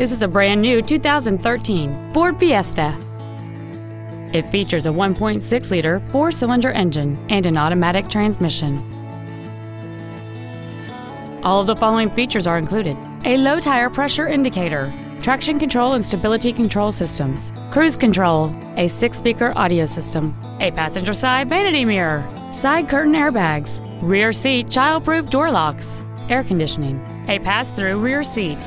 This is a brand new 2013 Ford Fiesta. It features a 1.6-liter four-cylinder engine and an automatic transmission. All of the following features are included. A low tire pressure indicator, traction control and stability control systems, cruise control, a six-speaker audio system, a passenger side vanity mirror, side curtain airbags, rear seat child-proof door locks, air conditioning, a pass-through rear seat.